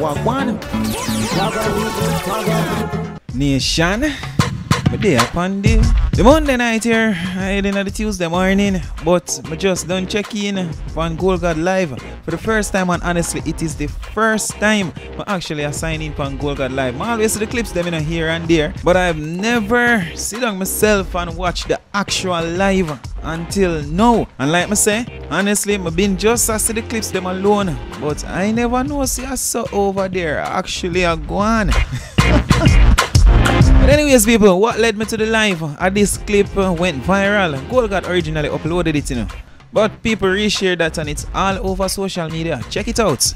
Wagwan. Nation. But day upon day. The Monday night here, I did the Tuesday morning, but I just done check in on Gold Gad Live for the first time, and honestly, it is the first time I actually assign in on Gold Gad Live. I always see the clips them in here and there, but I've never sit down myself and watch the actual live until now. And like I say, honestly, I've been just to see the clips them alone, but I never know see I saw over there actually a go on. But anyways, people, what led me to the live? Uh, this clip uh, went viral. Gold Gad originally uploaded it, you know. But people reshared that and it's all over social media. Check it out.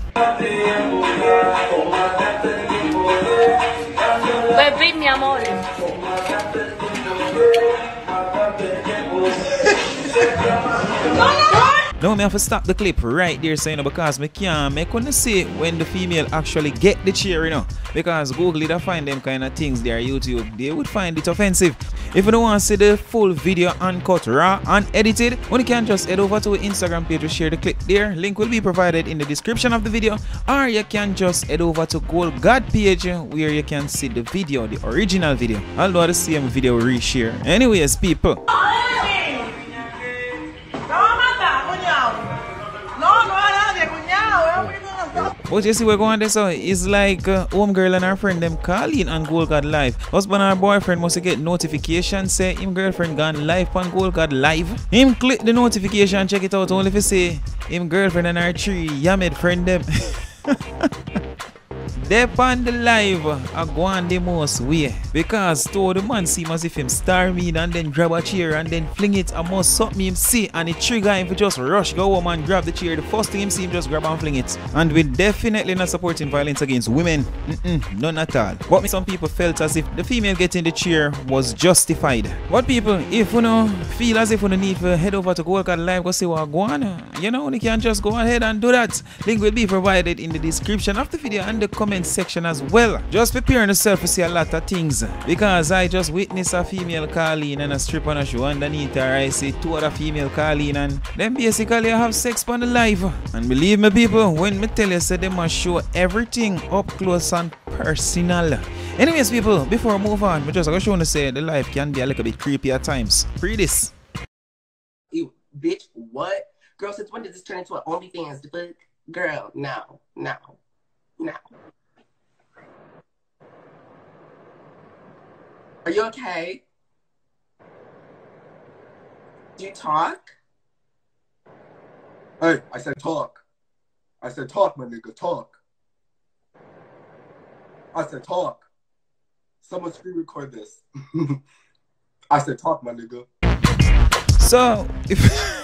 Now me have to stop the clip right there so you know because me can't make couldn't see when the female actually get the chair you know. Because Google it find them kind of things there YouTube they would find it offensive. If you don't want to see the full video uncut raw unedited when you can just head over to Instagram page to share the clip there link will be provided in the description of the video. Or you can just head over to Gold Gad page where you can see the video the original video. Although the same video reshare anyways people But you see we're going there so it's like uh, home girl and her friend them calling on Gold Gad Live. Husband or boyfriend must get notification say him girlfriend gone live on Gold Gad Live. Him click the notification check it out only if you say him girlfriend and her tree Yamid friend them. They on the live I go on the most way. Because to the man seem as if him star me and then grab a chair and then fling it. And must something him see and it trigger him to just rush go home and grab the chair. The first thing him see him just grab and fling it. And we definitely not supporting violence against women. Mm -mm, none at all. But some people felt as if the female getting the chair was justified. What people if you know feel as if you need to head over to Gold Gad Live go see what go on you know you can just go ahead and do that. Link will be provided in the description of the video and the comment section as well. Just preparing yourself to see a lot of things because I just witnessed a female calling and a strip on a show underneath her. I see two other female calling and then basically I have sex on the live. And believe me people, when me tell you say they must show everything up close and personal. Anyways people, before I move on, I just want to say the life can be a little bit creepy at times. Read this. Ew, bitch, what? Girl, since when did this turn into an OnlyFans? Girl, no, no, no. Are you okay? Do you talk? Hey, I said talk. I said talk, my nigga, talk. I said talk. Someone screen record this. I said talk, my nigga. So, if.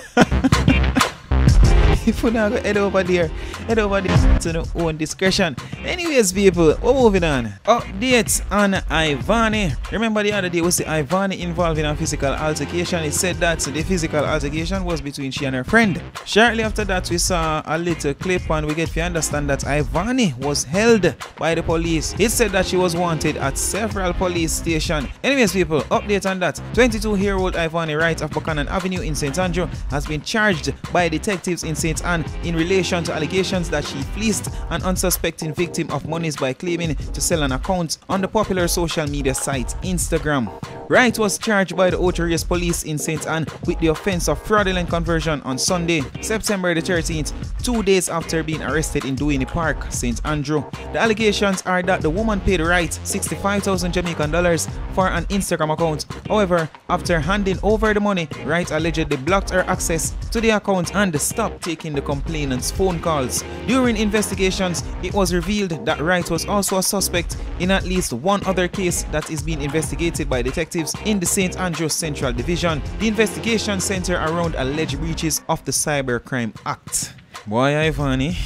if you not go head over there, head over there to the own discretion. Anyways, people, we're moving on. Updates on Ivany. Remember the other day we see Ivany involved in a physical altercation. It said that the physical altercation was between she and her friend. Shortly after that, we saw a little clip and we get to understand that Ivany was held by the police. It said that she was wanted at several police stations. Anyways, people, update on that. 22-year-old Ivany Wright of Buchanan Avenue in St. Andrew has been charged by detectives in St. Ann in relation to allegations that she fleeced an unsuspecting victim of monies by claiming to sell an account on the popular social media site Instagram. Wright was charged by the Ocho Rios police in St. Ann with the offense of fraudulent conversion on Sunday, September the 13th, two days after being arrested in Duhaney Park, St. Andrew. The allegations are that the woman paid Wright 65,000 Jamaican dollars for an Instagram account. However, after handing over the money, Wright allegedly blocked her access to the account and stopped taking the complainant's phone calls. During investigations, it was revealed that Wright was also a suspect in at least one other case that is being investigated by detectives in the St. Andrews Central Division. The investigation centered around alleged breaches of the Cybercrime Act. Boy, Ivany,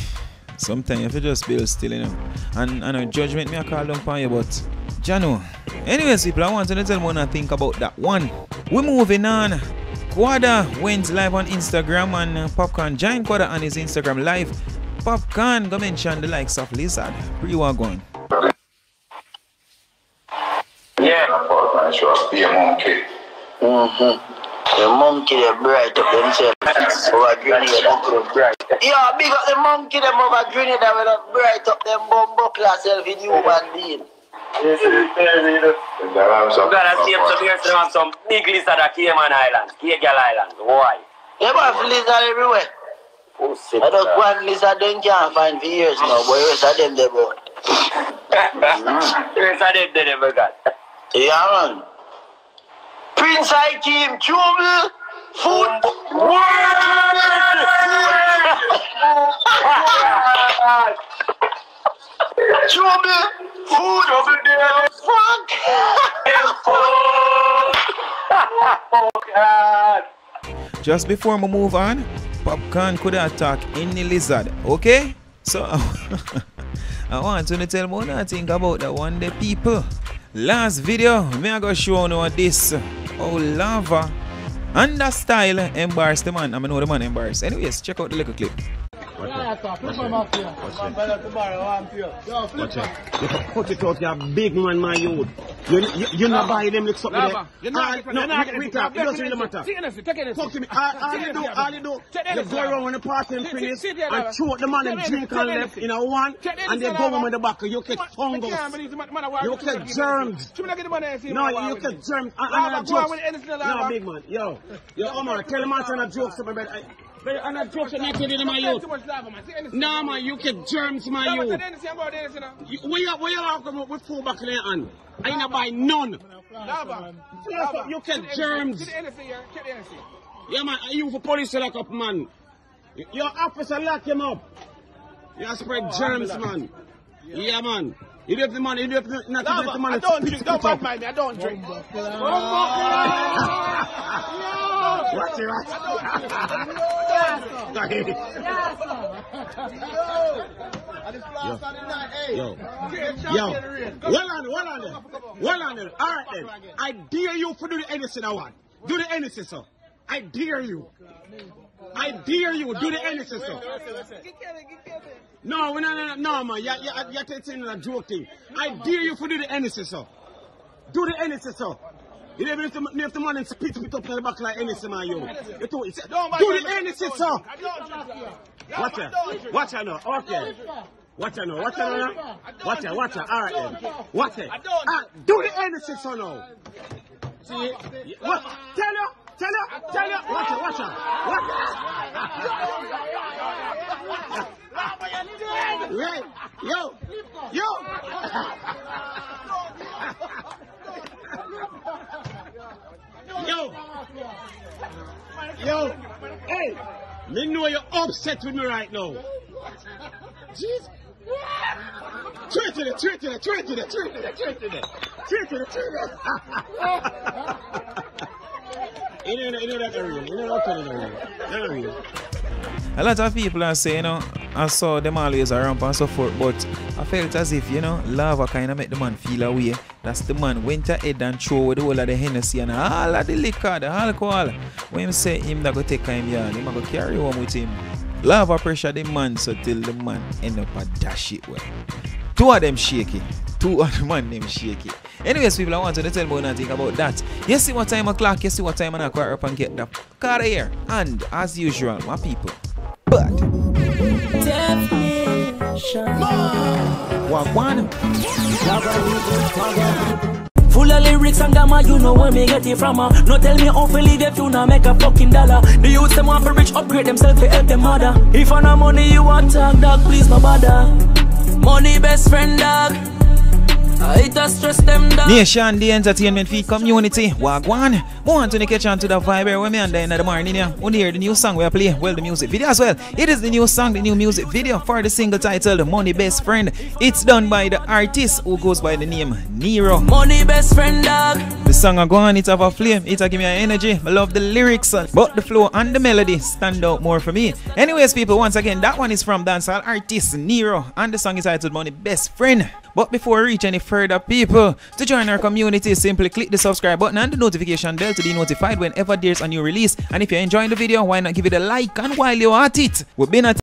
sometimes you have just build still, you know. And, and a judgment may call down upon you, but Jano. Anyways, people, I want to tell you what I think about that one. We're moving on. Quada went live on Instagram and uh, Popcaan joined Quada on his Instagram live. Popcaan go mention the likes of Lizard. Where you are going? Yeah. Mm-hmm. The monkey they bright up themselves. Over grenade, monkey they bright. Yeah, big up the monkey them over Grenada when I bright up them bum buckle in human being. You gotta save some ears from some big lizard at Cayman Islands, Kegel Islands. Why? You have lizard everywhere. Pussy. I don't want lizard them can't find for years now, but rest of them they born. Rest of them they never got. Yeah, man. Prince Hakeem, trouble, food, world! Just before we move on, Popcaan could attack any lizard, okay? So I want to tell what I think about that one day people. Last video, me I go show you this Oh, lava and the style embarrassed the man. I mean know the man embarrassed. Anyways, check out the little clip. Watch. You can put it out, you're big man, my youth. You, you, you not buy them look something there. You're not no, you're not getting it. It doesn't really matter. Take Hennessy, take Hennessy. Talk to me. All, all you do, all you do, you go around when the party and finish and shoot the man and drink and left in a one and they go home in the back. You get fungus. believe the man- man, I want You to get the germs. Should we not get the man and see No, you get germs. it? And, Lava, and go on jokes. with No, big man. Yo, yo, Omar, tell I tell a joke, so but I, but I'm not joking, not to them, my youth. too much lava, man. No, man, you get germs, my Lava, youth. take Hennessy and with Hennessy now. You- Where you, where you have come up with full buckle in your hand? I ain't buy none. Lava. Lava. you Take get germs. Take the Hennessy here. Take the Hennessy. Yeah, man, you for police to lock up, man. Your officer lock him up. You spread oh, germs, man. Yeah, man. You don't have the money, you don't have the, not to Lava, get the money I don't to drink. Don't it up. bad mind me. I don't drink. Watch it, watch it. Yo. Yo. Well on, it, well on then. Well on then. All right then. I dare you for do the anything I want. Do the anything, sir. I dare you. I dare you. Do the anything, sir. No, no, no, no, no, man. You're, you're, you're taking a joke thing. I dare you for do the anything, sir. Do the anything, sir. You never have to, you have to man and spit it up in the back like anything, man, you. You do it. Do the anything, sir. I don't drink. Watch it. Watch it now. Okay. Watch it now. Watch it now. Watch it. Watch it. All right then. Watch it. Ah, do the anything, sir, now. See? What? Tell you. Tell you. Tell you. Watch it. Watch it. Watch it. Right. Yo. Yo. Yo. Yo. Hey. Me know you're upset with me right now. Jeez. Trade to the, trade to the, trade to the, trade to the. You know, you know that area. You know that area. That area. A lot of people are saying, you know, I saw them always around and so forth, but I felt as if, you know, lava kind of make the man feel away. That's the man went ahead and throw the whole of the Hennessy and all of the liquor, the alcohol. When him say him that go take him yard, him go carry home with him. Lava pressure the man so till the man end up a dash it well. Two of them shaky. Two of the man them shaky. Anyways, people, I want to tell you think about that. You see what time o'clock, you see what time I quarter up and get the of here. And as usual, my people. But Full of lyrics and gamma, you know where me get it from. Uh. No tell me how to live if you not make a fucking dollar. The youth them want to rich, upgrade themselves to help them mother. If I no money you want talk, dog, please no bother. Money best friend, dog. Nation, the entertainment feed community. Wagwan. Want to catch on to the vibe here when me and in the morning. Want to hear the new song we are playing? Well, the music video as well. It is the new song, the new music video for the single titled Money Best Friend. It's done by the artist who goes by the name Nero. Money best friend, dog. The song I go on, it have a flame, it a give me an energy. I love the lyrics, uh, but the flow and the melody stand out more for me. Anyways, people, once again, that one is from dancehall artist Nero, and the song is titled Money Best Friend. But before we reach any further, people, to join our community, simply click the subscribe button and the notification bell to be notified whenever there's a new release. And if you're enjoying the video, why not give it a like? And while you're at it, we've been at